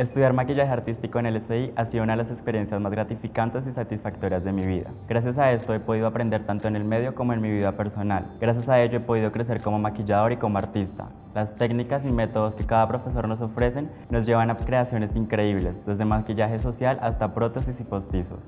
Estudiar maquillaje artístico en el SI ha sido una de las experiencias más gratificantes y satisfactorias de mi vida. Gracias a esto he podido aprender tanto en el medio como en mi vida personal. Gracias a ello he podido crecer como maquillador y como artista. Las técnicas y métodos que cada profesor nos ofrecen nos llevan a creaciones increíbles, desde maquillaje social hasta prótesis y postizos.